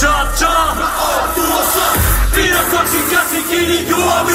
Çat çat Ağır durasın Bir de kaçın gelsin yeni yuva